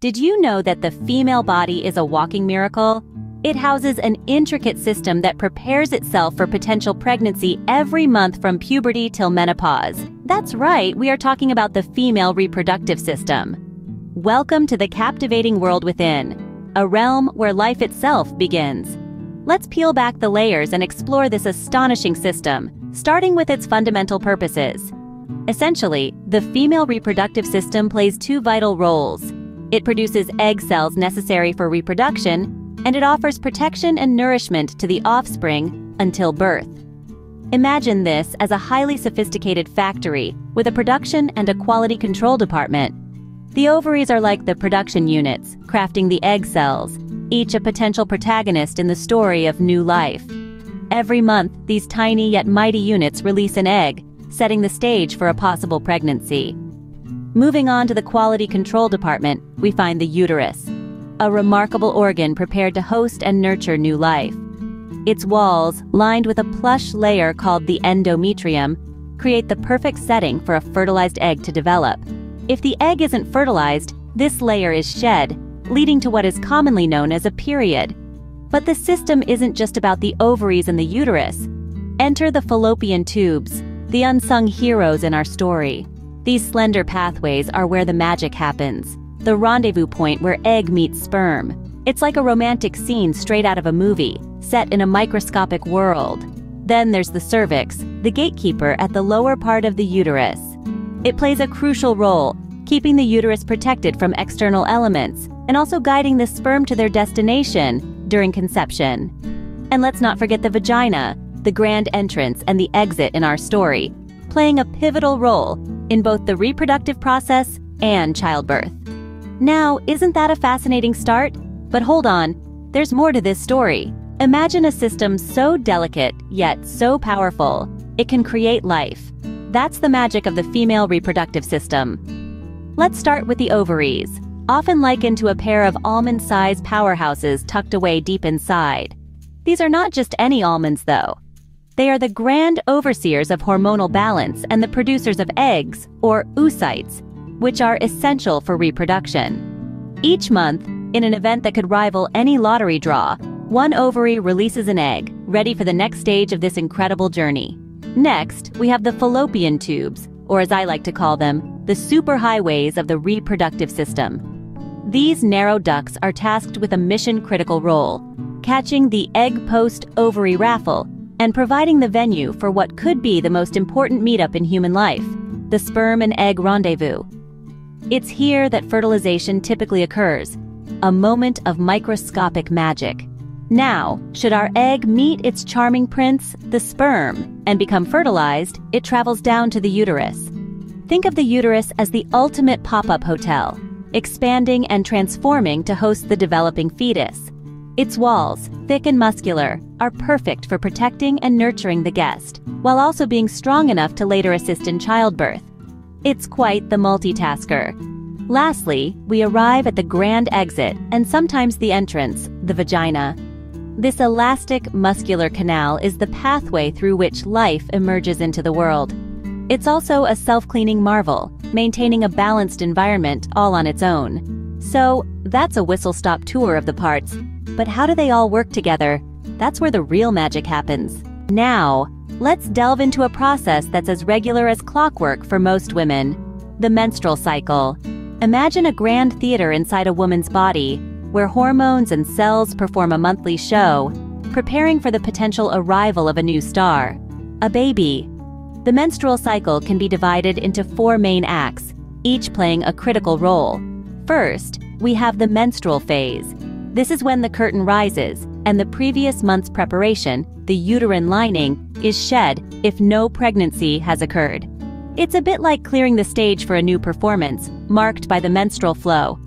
Did you know that the female body is a walking miracle? It houses an intricate system that prepares itself for potential pregnancy every month from puberty till menopause. That's right, we are talking about the female reproductive system. Welcome to the captivating world within, a realm where life itself begins. Let's peel back the layers and explore this astonishing system, starting with its fundamental purposes. Essentially, the female reproductive system plays two vital roles it produces egg cells necessary for reproduction, and it offers protection and nourishment to the offspring until birth. Imagine this as a highly sophisticated factory with a production and a quality control department. The ovaries are like the production units, crafting the egg cells, each a potential protagonist in the story of new life. Every month, these tiny yet mighty units release an egg, setting the stage for a possible pregnancy. Moving on to the quality control department, we find the uterus, a remarkable organ prepared to host and nurture new life. Its walls, lined with a plush layer called the endometrium, create the perfect setting for a fertilized egg to develop. If the egg isn't fertilized, this layer is shed, leading to what is commonly known as a period. But the system isn't just about the ovaries and the uterus. Enter the fallopian tubes, the unsung heroes in our story. These slender pathways are where the magic happens, the rendezvous point where egg meets sperm. It's like a romantic scene straight out of a movie, set in a microscopic world. Then there's the cervix, the gatekeeper at the lower part of the uterus. It plays a crucial role, keeping the uterus protected from external elements, and also guiding the sperm to their destination during conception. And let's not forget the vagina, the grand entrance and the exit in our story, playing a pivotal role in both the reproductive process and childbirth. Now, isn't that a fascinating start? But hold on, there's more to this story. Imagine a system so delicate, yet so powerful, it can create life. That's the magic of the female reproductive system. Let's start with the ovaries, often likened to a pair of almond-sized powerhouses tucked away deep inside. These are not just any almonds, though. They are the grand overseers of hormonal balance and the producers of eggs, or oocytes, which are essential for reproduction. Each month, in an event that could rival any lottery draw, one ovary releases an egg, ready for the next stage of this incredible journey. Next, we have the fallopian tubes, or as I like to call them, the superhighways of the reproductive system. These narrow ducts are tasked with a mission-critical role, catching the egg post ovary raffle and providing the venue for what could be the most important meetup in human life, the sperm and egg rendezvous. It's here that fertilization typically occurs, a moment of microscopic magic. Now, should our egg meet its charming prince, the sperm, and become fertilized, it travels down to the uterus. Think of the uterus as the ultimate pop-up hotel, expanding and transforming to host the developing fetus. Its walls, thick and muscular, are perfect for protecting and nurturing the guest, while also being strong enough to later assist in childbirth. It's quite the multitasker. Lastly, we arrive at the grand exit and sometimes the entrance, the vagina. This elastic, muscular canal is the pathway through which life emerges into the world. It's also a self-cleaning marvel, maintaining a balanced environment all on its own. So, that's a whistle-stop tour of the parts, but how do they all work together? That's where the real magic happens. Now, let's delve into a process that's as regular as clockwork for most women. The menstrual cycle. Imagine a grand theater inside a woman's body, where hormones and cells perform a monthly show, preparing for the potential arrival of a new star. A baby. The menstrual cycle can be divided into four main acts, each playing a critical role. First, we have the menstrual phase, this is when the curtain rises, and the previous month's preparation, the uterine lining, is shed if no pregnancy has occurred. It's a bit like clearing the stage for a new performance, marked by the menstrual flow.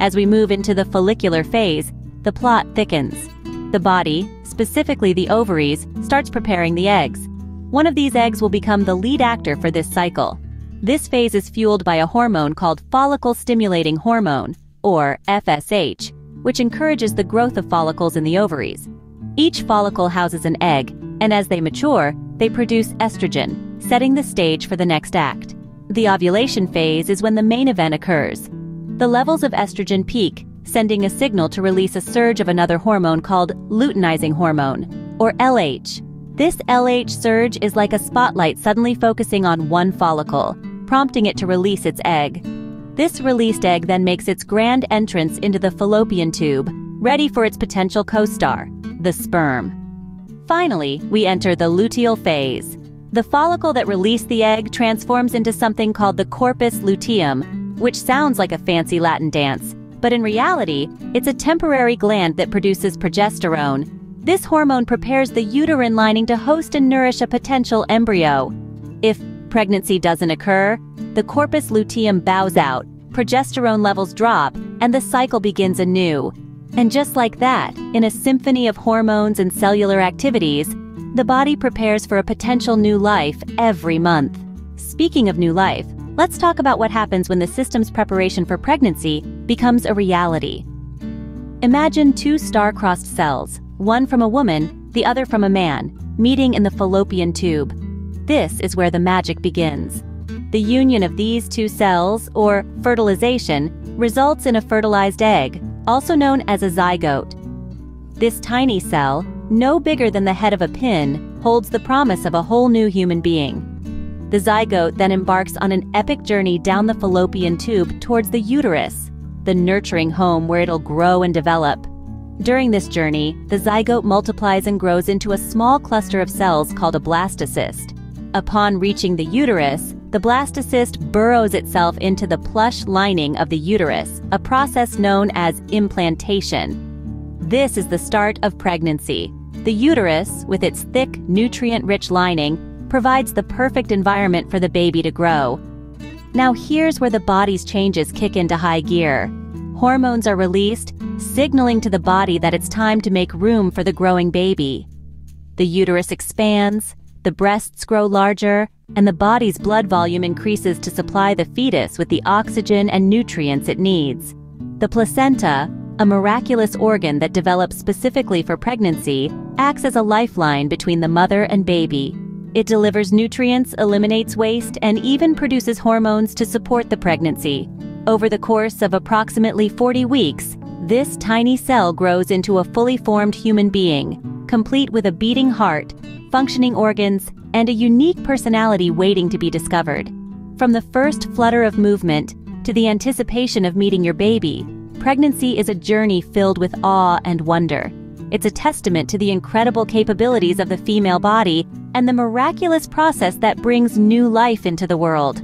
As we move into the follicular phase, the plot thickens. The body, specifically the ovaries, starts preparing the eggs. One of these eggs will become the lead actor for this cycle. This phase is fueled by a hormone called follicle-stimulating hormone, or FSH, which encourages the growth of follicles in the ovaries. Each follicle houses an egg, and as they mature, they produce estrogen, setting the stage for the next act. The ovulation phase is when the main event occurs. the levels of estrogen peak, sending a signal to release a surge of another hormone called luteinizing hormone, or LH. This LH surge is like a spotlight suddenly focusing on one follicle, prompting it to release its egg. This released egg then makes its grand entrance into the fallopian tube, ready for its potential co-star, the sperm. Finally, we enter the luteal phase. The follicle that released the egg transforms into something called the corpus luteum, which sounds like a fancy Latin dance, but in reality, it's a temporary gland that produces progesterone. This hormone prepares the uterine lining to host and nourish a potential embryo. If pregnancy doesn't occur, the corpus luteum bows out, progesterone levels drop, and the cycle begins anew. And just like that, in a symphony of hormones and cellular activities, the body prepares for a potential new life every month. Speaking of new life, let's talk about what happens when the system's preparation for pregnancy becomes a reality. Imagine two star-crossed cells, one from a woman, the other from a man, meeting in the fallopian tube. This is where the magic begins. The union of these two cells, or fertilization, results in a fertilized egg, also known as a zygote. This tiny cell, no bigger than the head of a pin, holds the promise of a whole new human being. The zygote then embarks on an epic journey down the fallopian tube towards the uterus, the nurturing home where it'll grow and develop. During this journey, the zygote multiplies and grows into a small cluster of cells called a blastocyst. Upon reaching the uterus, the blastocyst burrows itself into the plush lining of the uterus, a process known as implantation. This is the start of pregnancy. The uterus, with its thick, nutrient-rich lining, provides the perfect environment for the baby to grow. Now here's where the body's changes kick into high gear. Hormones are released, signaling to the body that it's time to make room for the growing baby. The uterus expands, the breasts grow larger, and the body's blood volume increases to supply the fetus with the oxygen and nutrients it needs. The placenta, a miraculous organ that develops specifically for pregnancy, acts as a lifeline between the mother and baby. It delivers nutrients, eliminates waste, and even produces hormones to support the pregnancy. Over the course of approximately 40 weeks, this tiny cell grows into a fully formed human being, complete with a beating heart, functioning organs, and a unique personality waiting to be discovered. From the first flutter of movement to the anticipation of meeting your baby, pregnancy is a journey filled with awe and wonder. It's a testament to the incredible capabilities of the female body and the miraculous process that brings new life into the world.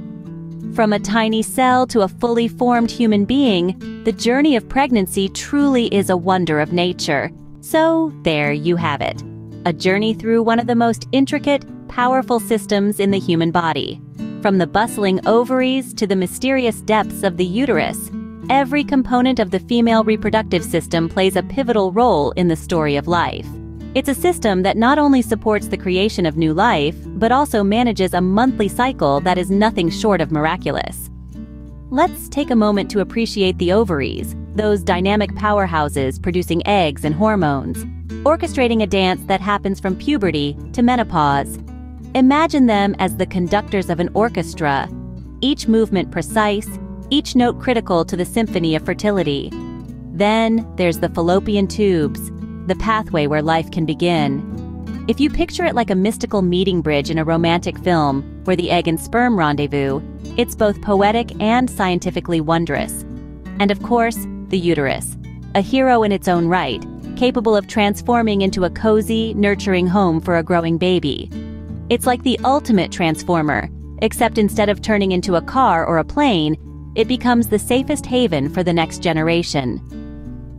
From a tiny cell to a fully formed human being, the journey of pregnancy truly is a wonder of nature. So, there you have it a journey through one of the most intricate, powerful systems in the human body. From the bustling ovaries to the mysterious depths of the uterus, every component of the female reproductive system plays a pivotal role in the story of life. It's a system that not only supports the creation of new life, but also manages a monthly cycle that is nothing short of miraculous. Let's take a moment to appreciate the ovaries, those dynamic powerhouses producing eggs and hormones, orchestrating a dance that happens from puberty to menopause. Imagine them as the conductors of an orchestra, each movement precise, each note critical to the symphony of fertility. Then there's the fallopian tubes, the pathway where life can begin. If you picture it like a mystical meeting bridge in a romantic film, where the egg and sperm rendezvous, it's both poetic and scientifically wondrous. And of course, the uterus, a hero in its own right, capable of transforming into a cozy, nurturing home for a growing baby. It's like the ultimate transformer, except instead of turning into a car or a plane, it becomes the safest haven for the next generation.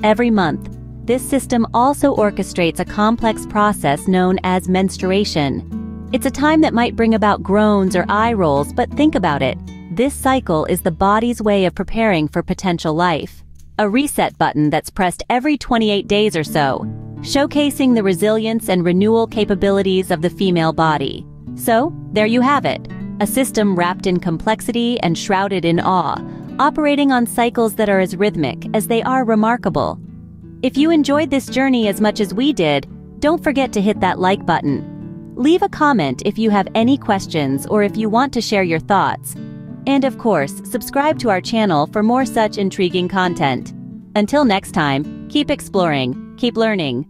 Every month, this system also orchestrates a complex process known as menstruation. It's a time that might bring about groans or eye rolls, but think about it. This cycle is the body's way of preparing for potential life a reset button that's pressed every 28 days or so, showcasing the resilience and renewal capabilities of the female body. So, there you have it, a system wrapped in complexity and shrouded in awe, operating on cycles that are as rhythmic as they are remarkable. If you enjoyed this journey as much as we did, don't forget to hit that like button. Leave a comment if you have any questions or if you want to share your thoughts. And of course, subscribe to our channel for more such intriguing content. Until next time, keep exploring, keep learning,